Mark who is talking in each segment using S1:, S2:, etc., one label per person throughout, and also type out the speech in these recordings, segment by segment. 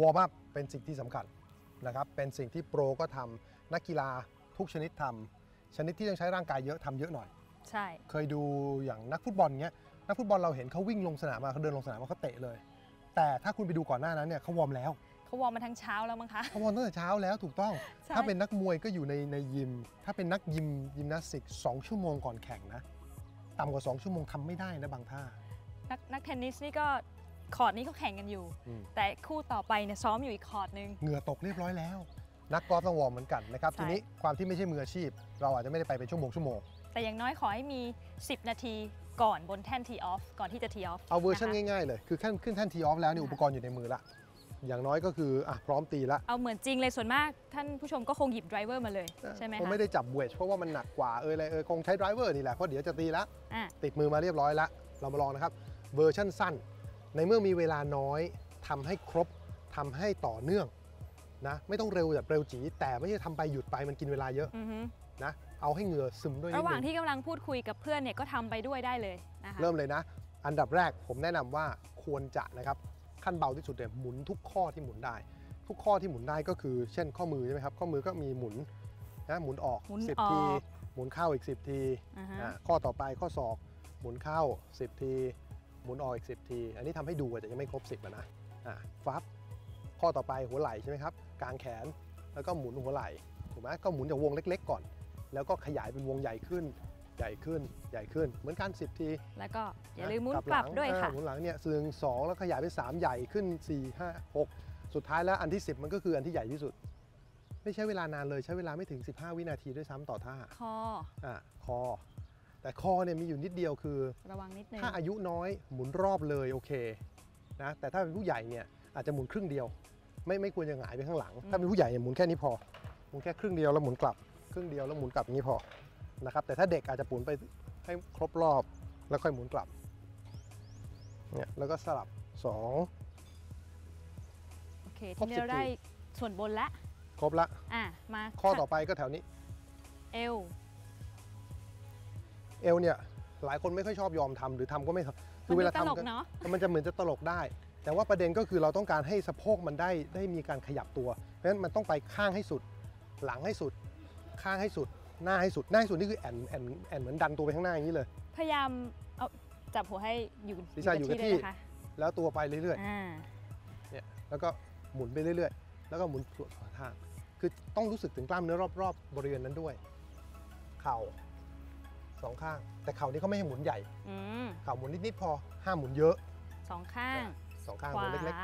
S1: warm up เป็นสิ่งที่สำคัญนะครับเป็นสิ่งที่โปรก็ทำนักกีฬาทุกชนิดทำชนิดที่ต้องใช้ร่างกายเยอะทำเยอะหน่อย
S2: ใช่
S1: เคยดูอย่างนักฟุตบอลเงี้ยนักฟุตบอลเราเห็นเขาวิ่งลงสนามมาเขาเดินลงสนามมาเขาเตะเลย แต่ถ้าคุณไปดูก่อนหน้านั้นเนี่ยเขา warm แล้ว
S2: เขา warm มาทั้งเช้าแล้วมั้งคะ
S1: เขา warm ตั้งแต่เช้าแล้วถูกต้อง
S2: ใช่
S1: ถ้าเป็นนักมวยก็อยู่ในในยิม ถ้าเป็นนักยิมยิมนาสติกสองชั่วโมงก่อนแข่งนะต่ำกว่า 2 ชั่วโมงทำไม่ได้นะบางท่า
S2: นักนักเทนนิสนี่ก็ คอร์ดนี้เขาแข่งกันอยู่
S1: อืม
S2: แต่คู่ต่อไปเนี่ยซ้อมอยู่อีกคอร์ดหนึ่ง
S1: เหงื่อตกเรียบร้อยแล้ว นักกอล์ฟต้อง warm เหมือนกันนะครับ
S2: ใช่
S1: ทีนี้ความที่ไม่ใช่มืออาชีพ เราอาจจะไม่ได้ไปเป็นชั่วโมงชั่วโมง
S2: แต่อย่างน้อยขอให้มี 10 นาทีก่อนบนแท่น tee off ก่อนที่จะ tee off
S1: เอาเวอร์ชันง่ายๆเลยคือขั้นขึ้นแท่น tee off แล้วเนี่ยอุปกรณ์อยู่ในมือละ อย่างน้อยก็คืออะพร้อมตีละ
S2: เอาเหมือนจริงเลยส่วนมาก ท่านผู้ชมก็คงหยิบ driver มาเลยใช่ไหม
S1: คง
S2: คะ
S1: ไม่ได้จับ wedge เพราะว่ามันหนักกว่าเอออะไรเออคงใช้ driver นี่แหละเพราะเดี๋ยวจะตีละ
S2: อะ
S1: ติดมือมาเรียบร้อยละ เรามาลองนะครับ เวอร์ชันสั้น ในเมื่อมีเวลาน้อยทำให้ครบทำให้ต่อเนื่องนะไม่ต้องเร็วแบบเร็วจีแต่ไม่ใช่ทำไปหยุดไปมันกินเวลาเยอะ
S2: อือฮึ
S1: นะเอาให้เหงื่อซึมด้วยนิ
S2: ระ
S1: ด
S2: หว่าง
S1: นึง
S2: ที่กำลังพูดคุยกับเพื่อนเนี่ยก็ทำไปด้วยได้เลยนะคะ
S1: เริ่มเลยนะ อันดับแรกผมแนะนำว่าควรจะนะครับขั้นเบาที่สุดเนี่ยหมุนทุกข้อที่หมุนได้ ทุกข้อที่หมุนได้ก็คือเช่นข้อมือใช่ไหมครับข้อมือก็มีหมุนนะหมุนออก
S2: หมุน
S1: 10
S2: ออก
S1: ที หมุนเข้าอีก 10 ที
S2: อ่าฮะ
S1: อะข้อต่อไปข้อศอกหมุนเข้า 10 ที หมุนออกอีก10 ที อันนี้ทำให้ดูอาจจะยังไม่ครบ 10อะนะอะฟับข้อต่อไปหัวไหล่ใช่ไหมครับกางแขนแล้วก็หมุนหัวไหล่ถูกไหมก็หมุนจากวงเล็ก ๆ ก่อน แล้วก็ขยายเป็นวงใหญ่ขึ้น ใหญ่ขึ้นใหญ่ขึ้นเหมือนกัน 10 ที
S2: แล้วก็อย่าลืมหมุน
S1: ลั
S2: กลับ
S1: หง
S2: ด้วยค่ะ
S1: อ่าหมุนหลังเนี่ยซึ่งสองแล้วขยายเป็น3ใหญ่ขึ้น 4 5 6 สุดท้ายแล้วอันที่ 10 มันก็คืออันที่ใหญ่ที่สุด ไม่ใช้เวลานานเลยใช้เวลาไม่ถึง 15 วินาทีด้วยซ้ำต่อท่า
S2: คอ
S1: อะคอ แต่คอเนี่ยมีอยู่นิดเดียวคือ
S2: ระวังนิดนึง
S1: ถ้าอายุน้อยหมุนรอบเลยโอเคนะแต่ถ้าเป็นผู้ใหญ่เนี่ยอาจจะหมุนครึ่งเดียว ไม่ไม่ควรจะหงายไปข้างหลัง ถ้าเป็นผู้ใหญ่เนี่ยหมุนแค่นี้พอหมุนแค่ครึ่งเดียวแล้วหมุนกลับ ครึ่งเดียวแล้วหมุนกลับอย่างนี้พอนะครับแต่ถ้าเด็กอาจจะหมุนไปให้ครบรอบแล้วค่อยหมุนกลับเนี่ยแล้วก็สลับสอง
S2: โอเค
S1: คร
S2: ที
S1: บ
S2: นี้เรา
S1: 10
S2: ได้ส่วนบนละ
S1: ครบละ
S2: อะมา
S1: ข้อต่อไปก็แถวนี้
S2: เอว
S1: เอวเนี่ยหลายคนไม่ค่อยชอบยอมทำหรือทำก็ไม่ทำ
S2: มันดูตลก
S1: ก็
S2: เนาะ
S1: มันจะเหมือนจะตลกได้ แต่ว่าประเด็นก็คือเราต้องการให้สะโพกมันได้ได้มีการขยับตัว เพราะฉะนั้นมันต้องไปข้างให้สุด หลังให้สุด ข้างให้สุด หน้าให้สุด หน้าให้สุดนี่คือแอนแอนแอนเหมือนดันตัวไปข้างหน้าอย่างนี้เลย
S2: พยายามเอาจับหัวให้อยู่
S1: ศีรษะอยู่กับที่
S2: ด้วยนะคะ
S1: แล้วตัวไปเรื่อย
S2: อ่า
S1: ๆเนี่ยแล้วก็หมุนไปเรื่อยๆ แล้วก็หมุนสวนทาง คือต้องรู้สึกถึงกล้ามเนื้อรอบๆ บริเวณนั้นด้วย เข่า สองข้าง แต่เข่านี่เขาไม่ให้หมุนใหญ่
S2: อืม
S1: เข่าหมุนนิดๆพอห้ามหมุนเยอะ
S2: สองข้าง
S1: สองข้าง
S2: ข
S1: หมุ
S2: วาน
S1: เล็ก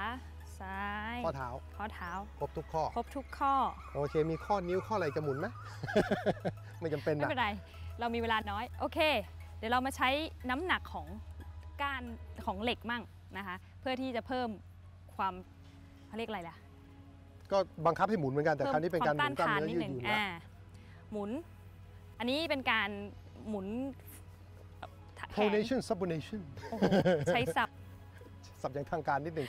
S2: ซ้าย
S1: ๆ ข้อเท้า
S2: ข้อเท้า
S1: ครบทุกข้อ
S2: ครบทุกข้อ
S1: โอเค มีข้อนิ้วข้ออะไรจะหมุนไหม ไม่จำเป็น
S2: ไม่
S1: นะ
S2: เป็นไร เรามีเวลาน้อย โอเค เดี๋ยวเรามาใช้น้ำหนักของก้านของเหล็กมั่งนะคะ เพื่อที่จะเพิ่มความเขาเรียกอะไรล่ะ
S1: ก็บังคับให้หมุนเหมือนกันแต่คราวนี้เป็นการห
S2: พิ่
S1: มุนกล้าม
S2: คว
S1: เนื้อยืด
S2: นิ
S1: หยุ่น
S2: อ่า
S1: ละ
S2: หมุน อันนี้เป็นการ หมุนแขน
S1: pronation subordination
S2: โอ้โหใช้ศัพท์
S1: สับอย่างทางการนิดหนึ่ง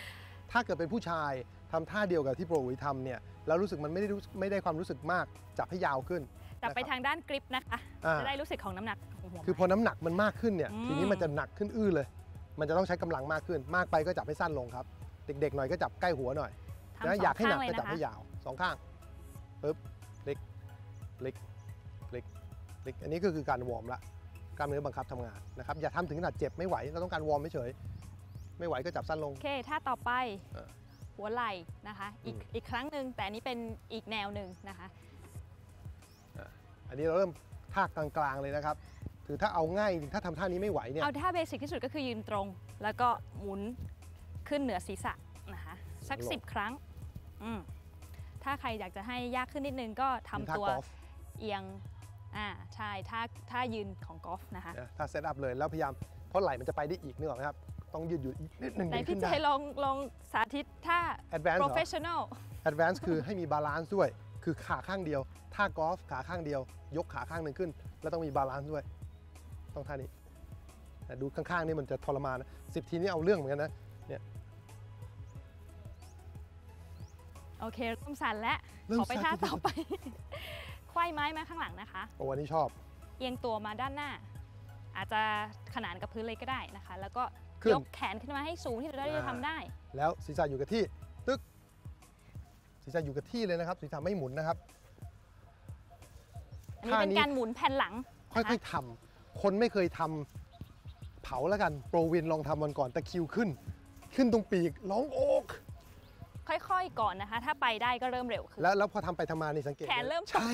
S1: ถ้าเกิดเป็นผู้ชายทำท่าเดียวกับที่โปรอุ๋ยทำเนี่ย แล้วรู้สึกมันไม่ได้รู้ไม่ได้ความรู้สึกมาก จับให้ยาวขึ้น
S2: แต่ไปทางด้านกริปนะคะ
S1: อ่า
S2: จะได้รู้สึกของน้ำหนักของหัว
S1: คือพอน้ำหนักมันมากขึ้นเนี่ย
S2: อืม
S1: ทีนี้มันจะหนักขึ้นอื้อเลย มันจะต้องใช้กำลังมากขึ้น มากไปก็จับให้สั้นลงครับ เด็กๆหน่อยก็จับใกล้หัวหน่อย
S2: ทำ
S1: นะ
S2: ส
S1: อยากให้หนัก
S2: ข้งเลย
S1: ก็จับ
S2: นะคะ
S1: ให้ยาวสองข้างปึ๊บเล็กเล็กเล็กเล็ก อันนี้ก็คือการวอร์มละกล้ามเนื้อบังคับทำงานนะครับอย่าทำถึงขนาดเจ็บไม่ไหวเราต้องการวอร์มเฉยๆไม่ไหวก็จับสั้นลง
S2: โอเคถ้าต่อไป
S1: เออ
S2: หัวไหล่นะคะอีก
S1: อืม
S2: อีกครั้งหนึ่งแต่อันนี้เป็นอีกแนวหนึ่งนะคะ
S1: อันนี้เราเริ่มท่ากลางๆเลยนะครับคือถ้าเอาง่ายจริงถ้าทำท่านี้ไม่ไหวเนี่ย
S2: เอาท่า basic ที่สุดก็คือยืนตรง แล้วก็หมุนขึ้นเหนือศีรษะนะคะสัก
S1: ลง
S2: 10ครั้งอืมถ้าใครอยากจะให้ยากขึ้นนิดนึงก็ทำ
S1: ท่า
S2: ตัว
S1: กอล์ฟ
S2: เอียง อ่าใช่ท่าท่ายืนของกอล์ฟนะคะ
S1: นะท่า set up เลยแล้วพยายามเพราะไหล่มันจะไปได้อีกนึกออกไหมครับ ต้องยืดหยุ่นอีกนิดหนึ่ง
S2: ไหน
S1: ดึง
S2: พี่
S1: ขึ้น
S2: เจ
S1: ได้
S2: ลองลองสาธิตท่า
S1: advance เหรอ
S2: professional
S1: advance คือให้มี balance ด้วย คือขาข้างเดียวท่ากอล์ฟขาข้างเดียว ยกขาข้างหนึ่งขึ้น แล้วต้องมี balance ด้วย ต้องท่านี้แต่ดูข้างๆนี่มันจะทรมานนะสิบทีนี่เอาเรื่องเหมือนกันนะ
S2: โอเคเริ่มสั่นแล้ว
S1: เริ่ม
S2: ขอไป
S1: สั่น
S2: ท่าต่อไป ไขว้ไม้มาข้างหลังนะคะ
S1: โอ้วันนี้ชอบ
S2: เอียงตัวมาด้านหน้า อาจจะขนานกับพื้นเลยก็ได้นะคะ แล้วก็
S1: ขึ้น
S2: ยกแขนขึ้นมาให้สูงที่เราได้
S1: อ่า
S2: ทำได้
S1: แล้วศีรษะอยู่กับที่ตึกศีรษะอยู่กับที่เลยนะครับศีรษะไม่หมุนนะครับ
S2: อันนี้เป็น
S1: ท่านี้
S2: การหมุนแผ่นหลัง
S1: ค่อยๆทำคนไม่เคยทำเผาแล้วกัน โปรวินลองทำวันก่อนตะคริวขึ้น ขึ้นตรงปีกร้องโอก
S2: ค่อยๆก่อนนะคะ ถ้าไปได้ก็เริ่มเร็วขึ้น
S1: แล้วแล้วพอทำไปทำมานี่สังเกต
S2: แขนเริ่มตก
S1: ใช่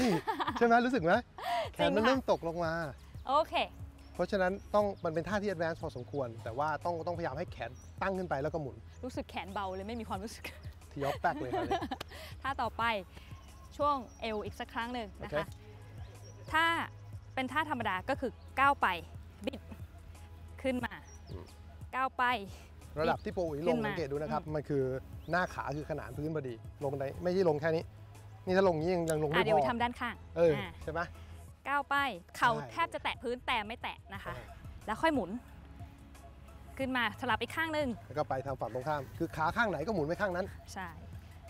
S1: ใช่ไหมรู้สึกไหมแขนมัน
S2: จริงค่ะ
S1: เริ่มตกลงมา
S2: โอเค
S1: เพราะฉะนั้นต้องมันเป็นท่าที่ advanced พอสมควร แต่ว่าต้องต้องพยายามให้แขนตั้งขึ้นไปแล้วก็หมุน
S2: รู้สึกแขนเบาเลยไม่มีความรู้สึก
S1: tee off back เลยครับเนี่ย
S2: ท่าต่อไปช่วงเอวอีกสักครั้งหนึ่งนะ
S1: โอ
S2: คะ
S1: เค
S2: ถ้าเป็นท่าธรรมดาก็คือก้าวไปบิดขึ้นมา ก้าวไป
S1: ระดับที่โปรอุ๋ย
S2: ขึ้
S1: ลง
S2: นมา
S1: สังเกตดูนะครับ
S2: อืม
S1: มันคือหน้าขาคือขนานพื้นพอดี ลงได้ไม่ใช่ลงแค่นี้ นี่ถ้าลงอย่างนี้ยังยังลง
S2: อะ
S1: ไม่
S2: เดี๋ย
S1: พ
S2: ว
S1: อ
S2: ทำด้านข้าง
S1: เออ
S2: อะ
S1: ใช่ไหม
S2: ก้าวไปเข่า
S1: ใช่
S2: แทบจะแตะพื้นแต่ไม่แตะนะคะ
S1: ใช่
S2: แล้วค่อยหมุน ขึ้นมาสลับอีกข้างหนึ่ง
S1: แล้วก็ไปทางฝั่งตรงข้าม คือขาข้างไหนก็หมุนไปข้างนั้น
S2: ใช่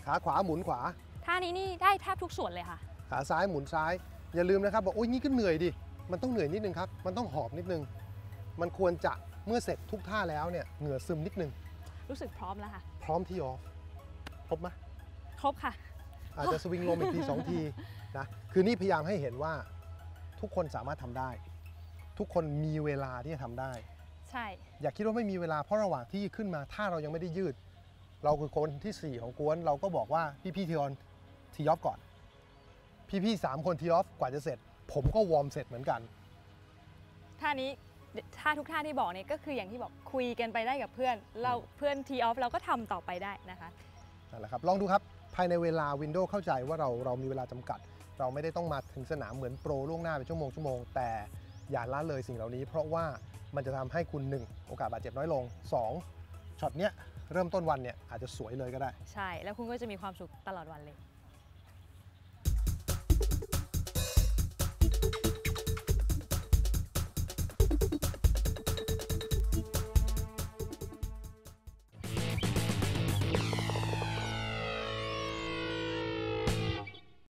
S1: ขาขวาหมุนขวา
S2: ท่านี้นี่ได้แทบทุกส่วนเลยค่ะ
S1: ขาซ้ายหมุนซ้าย อย่าลืมนะครับบอกโอ้ยนี่ก็เหนื่อยดิมันต้องเหนื่อยนิดนึงครับ มันต้องหอบนิดนึง มันควรจะ เมื่อเสร็จทุกท่าแล้วเนี่ยเหงื่อซึมนิดนึง
S2: รู้สึกพร้อมแล้วค่ะ
S1: พร้อมที่ออฟครบไหม
S2: ครบค่ะ
S1: อาจจะสวิงลมอีกทีสองทีนะคือนี่พยายามให้เห็นว่าทุกคนสามารถทำได้ ทุกคนมีเวลาที่จะทำได้
S2: ใช่
S1: อย่าคิดว่าไม่มีเวลาเพราะระหว่างที่ขึ้นมาถ้าเรายังไม่ได้ยืด เราคือคนที่ 4 ของกวน เราก็บอกว่าพี่พี่ๆทีออนทีออฟก่อน พี่พี่ๆสามคนทีออฟกว่าจะเสร็จ ผมก็วอร์มเสร็จเหมือนกัน
S2: ท่านี้ ท่าทุกท่าที่บอกเนี่ยก็คืออย่างที่บอกคุยกันไปได้กับเพื่อน เราเพื่อนทีออฟเราก็ทำต่อไปได้นะคะ
S1: นั่นแหละครับลองดูครับภายในเวลา Windows เข้าใจว่าเราเรามีเวลาจำกัด เราไม่ได้ต้องมาถึงสนามเหมือนโปรล่วงหน้าเป็นชั่วโมงชั่วโมงแต่อย่าละเลยสิ่งเหล่านี้ เพราะว่ามันจะทำให้คุณ 1 โอกาสบาดเจ็บน้อยลง 2ช็อตเนี้ยเริ่มต้นวันเนี่ยอาจจะสวยเลยก็ได้
S2: ใช่แล้วคุณก็จะมีความสุขตลอดวันเลย